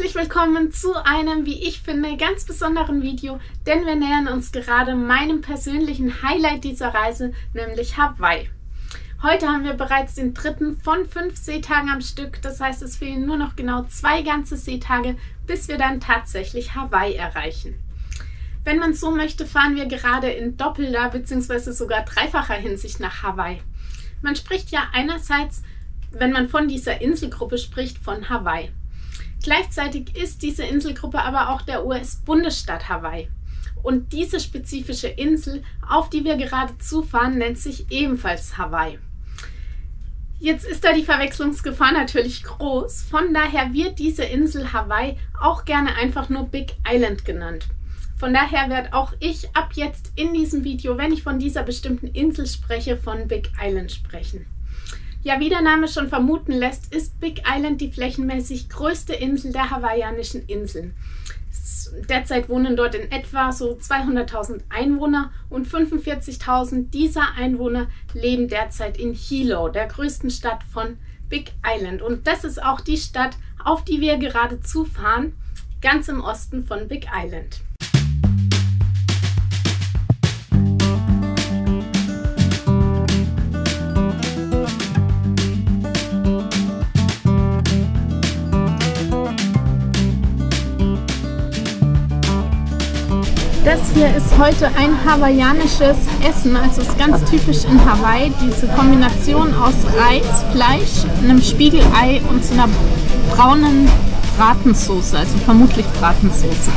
Herzlich willkommen zu einem, wie ich finde, ganz besonderen Video, denn wir nähern uns gerade meinem persönlichen Highlight dieser Reise, nämlich Hawaii. Heute haben wir bereits den dritten von fünf Seetagen am Stück, das heißt es fehlen nur noch genau zwei ganze Seetage, bis wir dann tatsächlich Hawaii erreichen. Wenn man so möchte, fahren wir gerade in doppelter bzw. sogar dreifacher Hinsicht nach Hawaii. Man spricht ja einerseits, wenn man von dieser Inselgruppe spricht, von Hawaii. Gleichzeitig ist diese Inselgruppe aber auch der US-Bundesstaat Hawaii. Und diese spezifische Insel, auf die wir gerade zufahren, nennt sich ebenfalls Hawaii. Jetzt ist da die Verwechslungsgefahr natürlich groß. Von daher wird diese Insel Hawaii auch gerne einfach nur Big Island genannt. Von daher werde auch ich ab jetzt in diesem Video, wenn ich von dieser bestimmten Insel spreche, von Big Island sprechen. Ja, wie der Name schon vermuten lässt, ist Big Island die flächenmäßig größte Insel der hawaiianischen Inseln. Derzeit wohnen dort in etwa so 200.000 Einwohner und 45.000 dieser Einwohner leben derzeit in Hilo, der größten Stadt von Big Island. Und das ist auch die Stadt, auf die wir gerade zufahren, ganz im Osten von Big Island. Das hier ist heute ein hawaiianisches Essen, also ist ganz typisch in Hawaii, diese Kombination aus Reis, Fleisch, einem Spiegelei und so einer braunen Bratensoße, also vermutlich Bratensoße.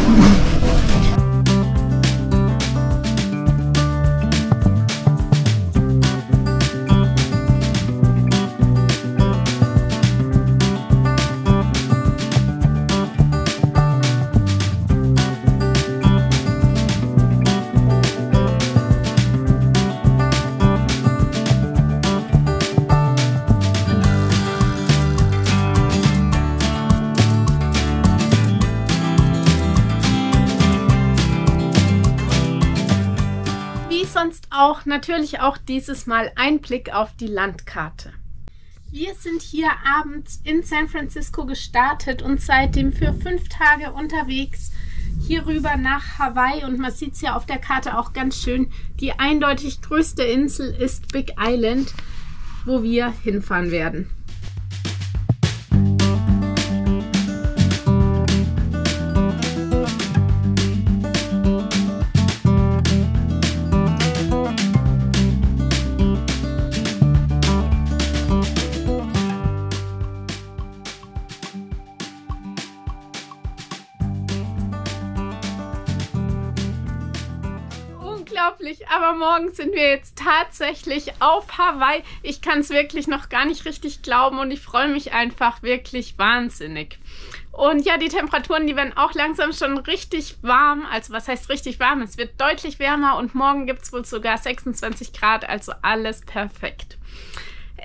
Auch natürlich auch dieses Mal ein Blick auf die Landkarte. Wir sind hier abends in San Francisco gestartet und seitdem für fünf Tage unterwegs hier rüber nach Hawaii und man sieht es ja auf der Karte auch ganz schön. Die eindeutig größte Insel ist Big Island, wo wir hinfahren werden. Aber morgen sind wir jetzt tatsächlich auf Hawaii. Ich kann es wirklich noch gar nicht richtig glauben und ich freue mich einfach wirklich wahnsinnig. Und ja, die Temperaturen, die werden auch langsam schon richtig warm. Also was heißt richtig warm? Es wird deutlich wärmer und morgen gibt es wohl sogar 26 Grad, also alles perfekt.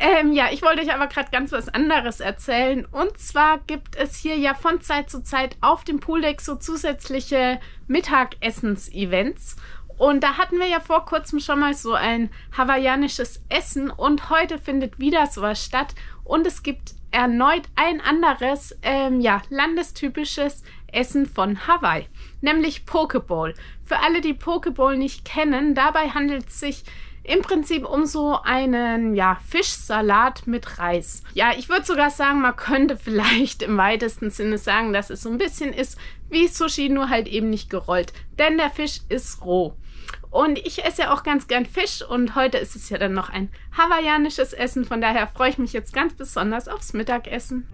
Ähm, ja, ich wollte euch aber gerade ganz was anderes erzählen. Und zwar gibt es hier ja von Zeit zu Zeit auf dem Pooldeck so zusätzliche Mittagessens-Events. Und da hatten wir ja vor kurzem schon mal so ein hawaiianisches Essen und heute findet wieder sowas statt und es gibt erneut ein anderes, ähm, ja, landestypisches Essen von Hawaii, nämlich Pokeball. Für alle, die Pokeball nicht kennen, dabei handelt es sich im Prinzip um so einen ja, Fischsalat mit Reis. Ja, ich würde sogar sagen, man könnte vielleicht im weitesten Sinne sagen, dass es so ein bisschen ist wie Sushi, nur halt eben nicht gerollt. Denn der Fisch ist roh. Und ich esse ja auch ganz gern Fisch und heute ist es ja dann noch ein hawaiianisches Essen. Von daher freue ich mich jetzt ganz besonders aufs Mittagessen.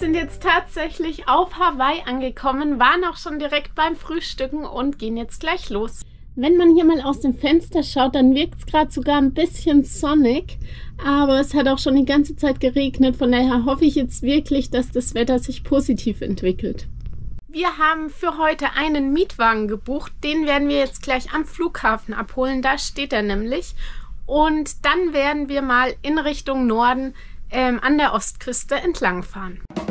Jetzt tatsächlich auf Hawaii angekommen, waren auch schon direkt beim Frühstücken und gehen jetzt gleich los. Wenn man hier mal aus dem Fenster schaut, dann wirkt es gerade sogar ein bisschen sonnig, aber es hat auch schon die ganze Zeit geregnet, von daher hoffe ich jetzt wirklich, dass das Wetter sich positiv entwickelt. Wir haben für heute einen Mietwagen gebucht, den werden wir jetzt gleich am Flughafen abholen, da steht er nämlich. Und dann werden wir mal in Richtung Norden ähm, an der Ostküste entlangfahren. Wir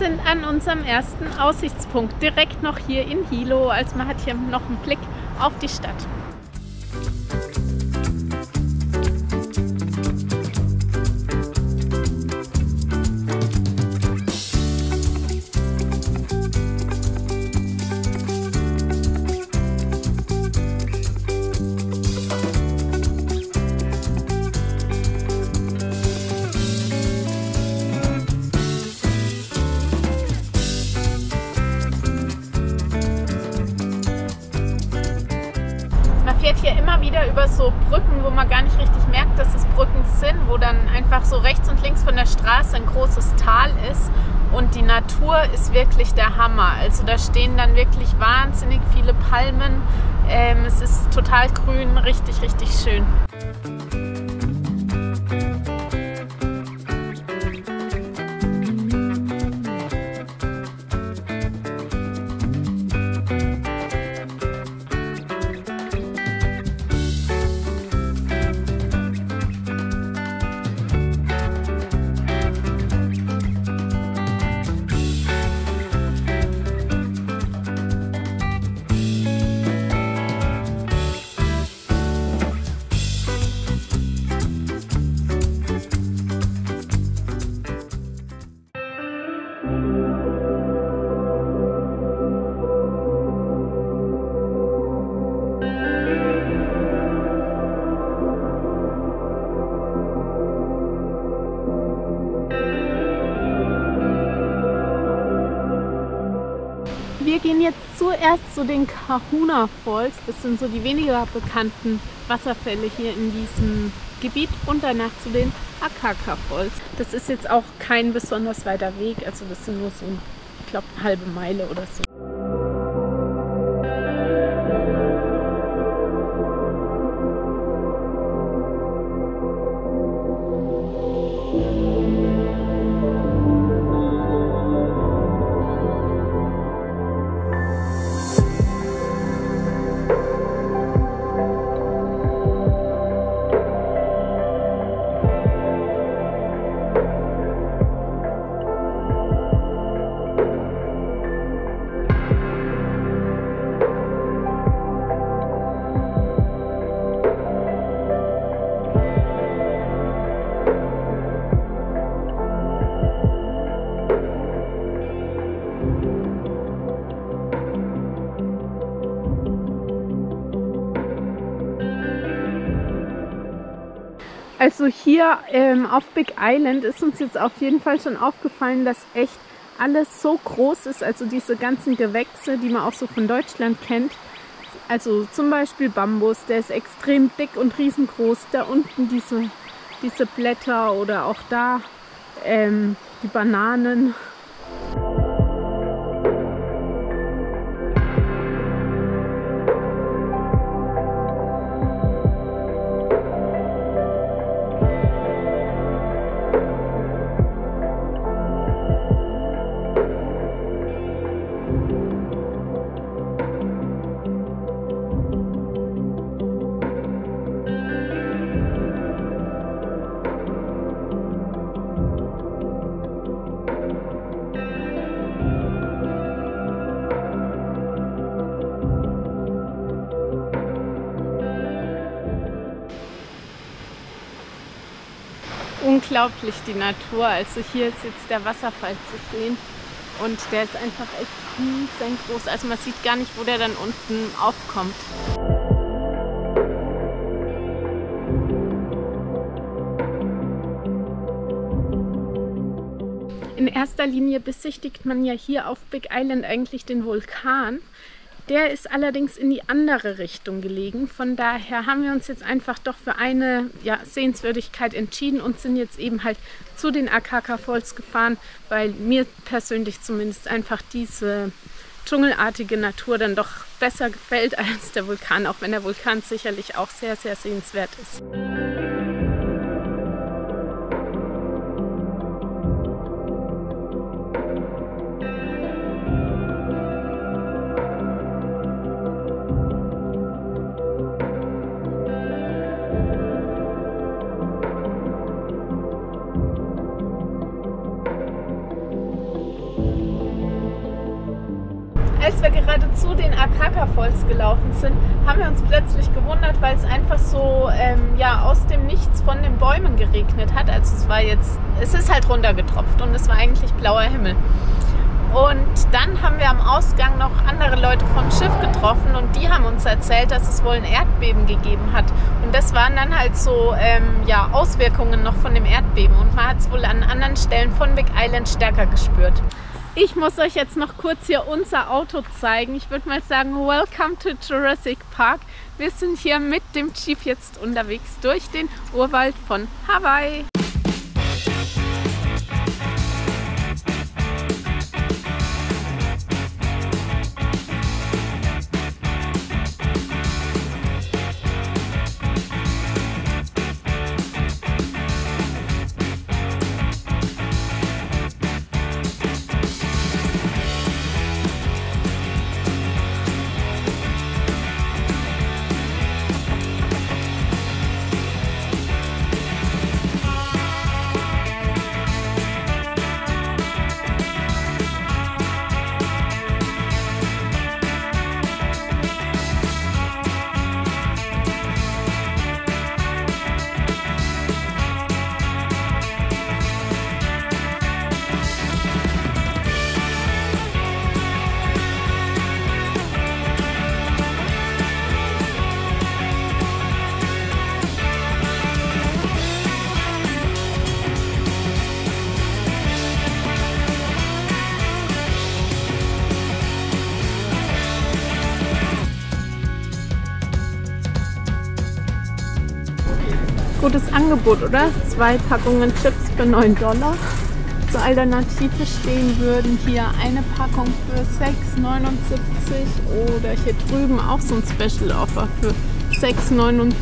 sind an unserem ersten Aussichtspunkt, direkt noch hier in Hilo. Also man hat hier noch einen Blick auf die Stadt. Über so Brücken, wo man gar nicht richtig merkt, dass es Brücken sind, wo dann einfach so rechts und links von der Straße ein großes Tal ist und die Natur ist wirklich der Hammer. Also da stehen dann wirklich wahnsinnig viele Palmen. Ähm, es ist total grün, richtig, richtig schön. Zuerst zu den Kahuna Falls. Das sind so die weniger bekannten Wasserfälle hier in diesem Gebiet und danach zu den Akaka Falls. Das ist jetzt auch kein besonders weiter Weg, also das sind nur so, ich glaube, eine halbe Meile oder so. Also hier ähm, auf Big Island ist uns jetzt auf jeden Fall schon aufgefallen, dass echt alles so groß ist, also diese ganzen Gewächse, die man auch so von Deutschland kennt. Also zum Beispiel Bambus, der ist extrem dick und riesengroß. Da unten diese, diese Blätter oder auch da ähm, die Bananen. Unglaublich, die Natur. Also hier ist jetzt der Wasserfall zu sehen und der ist einfach echt riesengroß. Also man sieht gar nicht, wo der dann unten aufkommt. In erster Linie besichtigt man ja hier auf Big Island eigentlich den Vulkan. Der ist allerdings in die andere Richtung gelegen. Von daher haben wir uns jetzt einfach doch für eine ja, Sehenswürdigkeit entschieden und sind jetzt eben halt zu den Akaka Falls gefahren, weil mir persönlich zumindest einfach diese dschungelartige Natur dann doch besser gefällt als der Vulkan, auch wenn der Vulkan sicherlich auch sehr, sehr sehenswert ist. Als wir gerade zu den Akaka Falls gelaufen sind, haben wir uns plötzlich gewundert, weil es einfach so ähm, ja, aus dem Nichts von den Bäumen geregnet hat. Also es war jetzt, es ist halt runtergetropft und es war eigentlich blauer Himmel. Und dann haben wir am Ausgang noch andere Leute vom Schiff getroffen und die haben uns erzählt, dass es wohl ein Erdbeben gegeben hat. Und das waren dann halt so ähm, ja, Auswirkungen noch von dem Erdbeben und man hat es wohl an anderen Stellen von Big Island stärker gespürt. Ich muss euch jetzt noch kurz hier unser Auto zeigen. Ich würde mal sagen, welcome to Jurassic Park. Wir sind hier mit dem Jeep jetzt unterwegs durch den Urwald von Hawaii. Gutes Angebot, oder? Zwei Packungen Chips für 9 Dollar. Zur Alternative stehen würden hier eine Packung für 6,79 oder hier drüben auch so ein Special Offer für 6,29.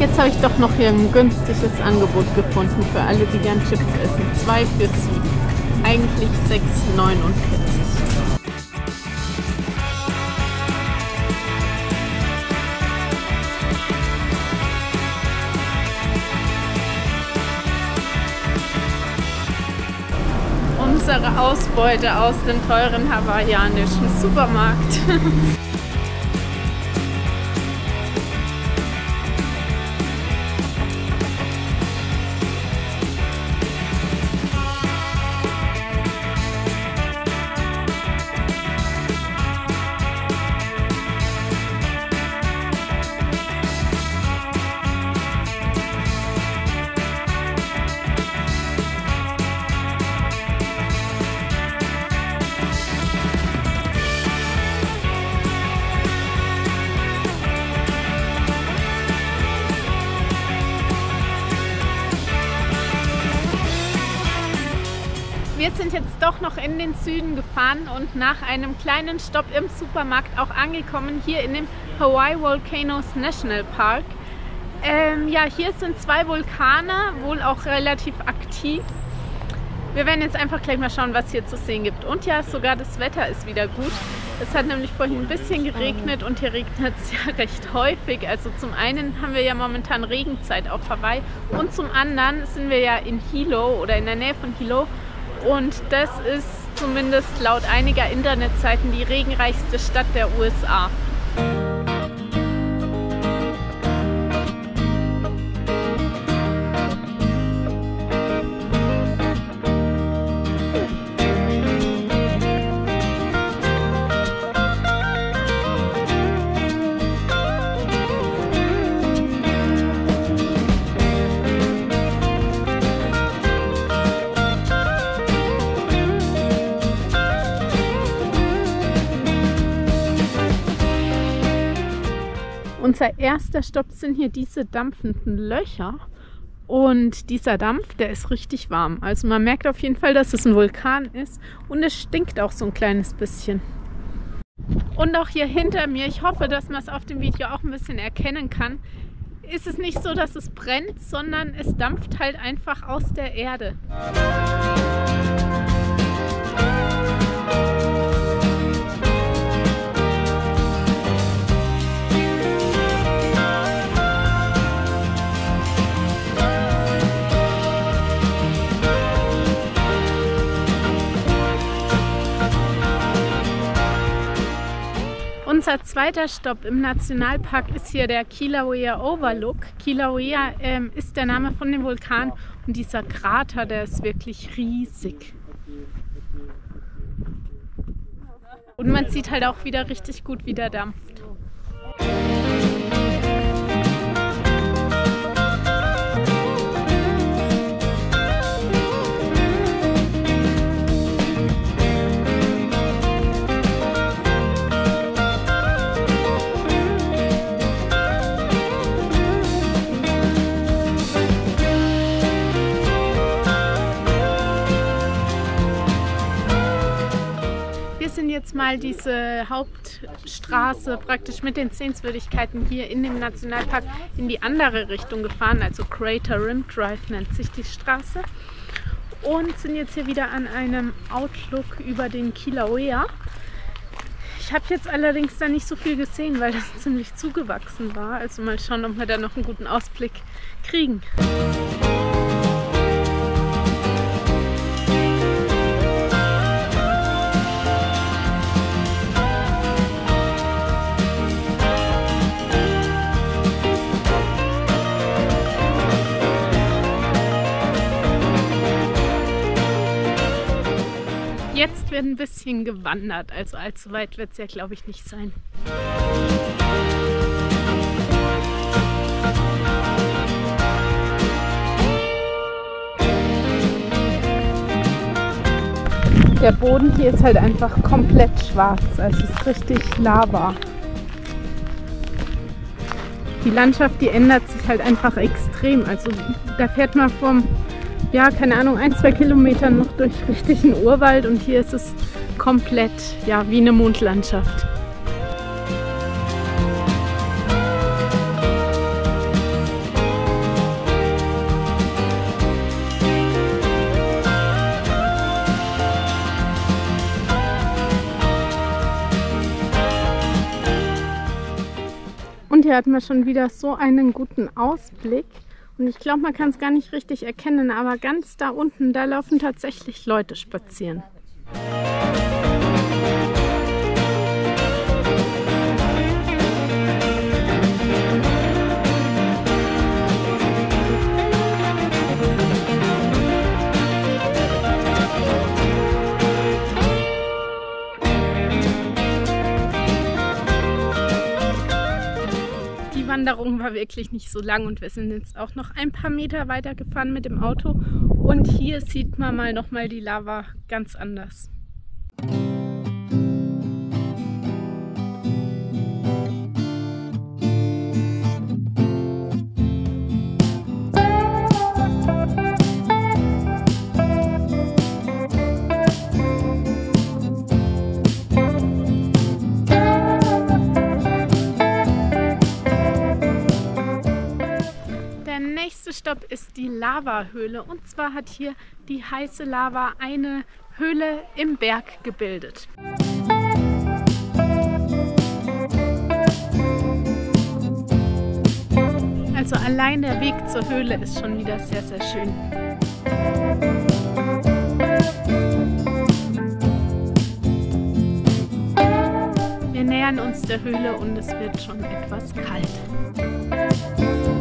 Jetzt habe ich doch noch hier ein günstiges Angebot gefunden für alle, die gern Chips essen. Zwei für 7. Eigentlich 6,49. Ausbeute aus dem teuren hawaiianischen Supermarkt. jetzt doch noch in den Süden gefahren und nach einem kleinen Stopp im Supermarkt auch angekommen hier in dem Hawaii Volcanoes National Park. Ähm, ja, hier sind zwei Vulkane, wohl auch relativ aktiv. Wir werden jetzt einfach gleich mal schauen, was hier zu sehen gibt. Und ja, sogar das Wetter ist wieder gut. Es hat nämlich vorhin ein bisschen geregnet und hier regnet es ja recht häufig. Also zum einen haben wir ja momentan Regenzeit auf Hawaii und zum anderen sind wir ja in Hilo oder in der Nähe von Hilo und das ist zumindest laut einiger Internetseiten die regenreichste Stadt der USA. Unser erster Stopp sind hier diese dampfenden Löcher. Und dieser Dampf, der ist richtig warm. Also man merkt auf jeden Fall, dass es ein Vulkan ist. Und es stinkt auch so ein kleines bisschen. Und auch hier hinter mir, ich hoffe, dass man es auf dem Video auch ein bisschen erkennen kann, ist es nicht so, dass es brennt, sondern es dampft halt einfach aus der Erde. Unser zweiter Stopp im Nationalpark ist hier der Kilauea Overlook. Kilauea ähm, ist der Name von dem Vulkan und dieser Krater, der ist wirklich riesig. Und man sieht halt auch wieder richtig gut, wie der dampft. Jetzt mal diese Hauptstraße praktisch mit den Sehenswürdigkeiten hier in dem Nationalpark in die andere Richtung gefahren. Also Crater Rim Drive nennt sich die Straße. Und sind jetzt hier wieder an einem Outlook über den Kilauea. Ich habe jetzt allerdings da nicht so viel gesehen, weil das ziemlich zugewachsen war. Also mal schauen, ob wir da noch einen guten Ausblick kriegen. Jetzt wird ein bisschen gewandert, also allzu weit wird es ja glaube ich nicht sein. Der Boden hier ist halt einfach komplett schwarz, also es ist richtig Lava. Die Landschaft, die ändert sich halt einfach extrem. Also da fährt man vom ja, keine Ahnung, ein, zwei Kilometer noch durch richtigen Urwald und hier ist es komplett, ja, wie eine Mondlandschaft. Und hier hat man schon wieder so einen guten Ausblick. Und ich glaube, man kann es gar nicht richtig erkennen, aber ganz da unten, da laufen tatsächlich Leute spazieren. Wanderung war wirklich nicht so lang und wir sind jetzt auch noch ein paar Meter weiter gefahren mit dem Auto und hier sieht man mal noch mal die Lava ganz anders. Stopp ist die Lavahöhle. Und zwar hat hier die heiße Lava eine Höhle im Berg gebildet. Also allein der Weg zur Höhle ist schon wieder sehr, sehr schön. Wir nähern uns der Höhle und es wird schon etwas kalt.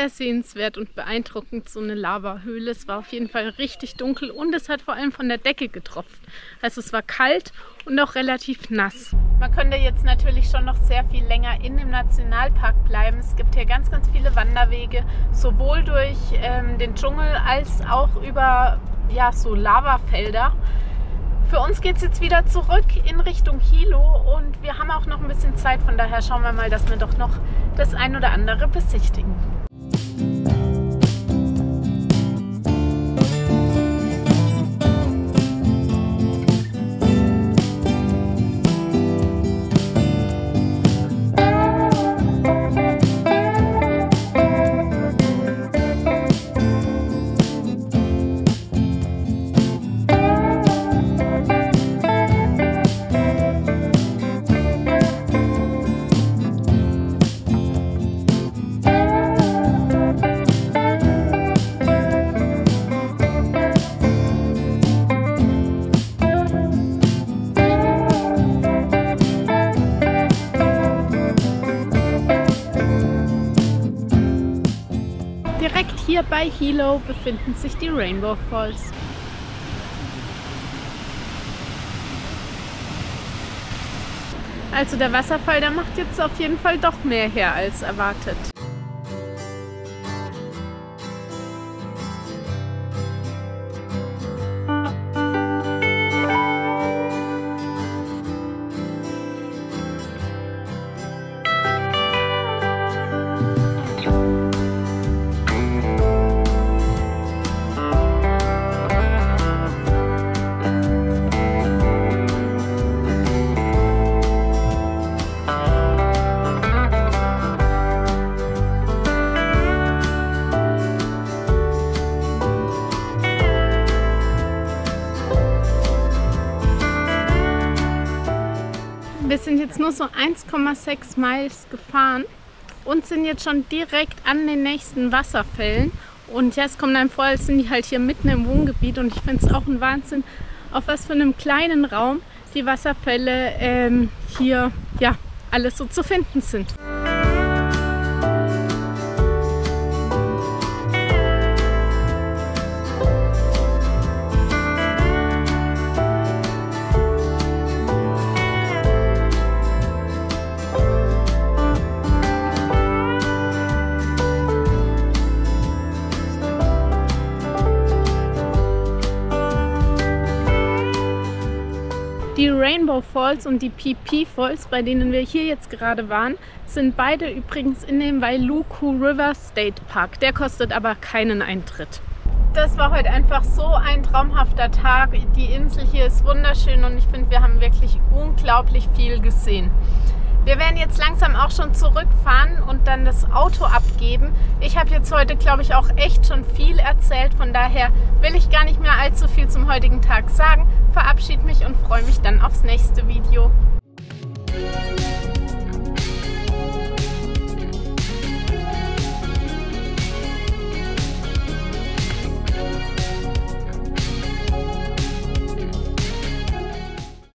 Sehr sehenswert und beeindruckend, so eine Lavahöhle. Es war auf jeden Fall richtig dunkel und es hat vor allem von der Decke getropft. Also es war kalt und auch relativ nass. Man könnte jetzt natürlich schon noch sehr viel länger in dem Nationalpark bleiben. Es gibt hier ganz, ganz viele Wanderwege, sowohl durch ähm, den Dschungel als auch über ja, so Lavafelder. Für uns geht es jetzt wieder zurück in Richtung Hilo und wir haben auch noch ein bisschen Zeit. Von daher schauen wir mal, dass wir doch noch das ein oder andere besichtigen. Bye. Hier bei Hilo befinden sich die Rainbow Falls. Also der Wasserfall, der macht jetzt auf jeden Fall doch mehr her als erwartet. Wir sind jetzt nur so 1,6 Miles gefahren und sind jetzt schon direkt an den nächsten Wasserfällen. Und ja, es kommt einem vor, als sind die halt hier mitten im Wohngebiet und ich finde es auch ein Wahnsinn, auf was für einem kleinen Raum die Wasserfälle ähm, hier ja alles so zu finden sind. Die Rainbow Falls und die PP Falls, bei denen wir hier jetzt gerade waren, sind beide übrigens in dem Wailuku River State Park. Der kostet aber keinen Eintritt. Das war heute einfach so ein traumhafter Tag. Die Insel hier ist wunderschön und ich finde, wir haben wirklich unglaublich viel gesehen. Wir werden jetzt langsam auch schon zurückfahren und dann das Auto abgeben. Ich habe jetzt heute, glaube ich, auch echt schon viel erzählt. Von daher will ich gar nicht mehr allzu viel zum heutigen Tag sagen. Verabschiede mich und freue mich dann aufs nächste Video.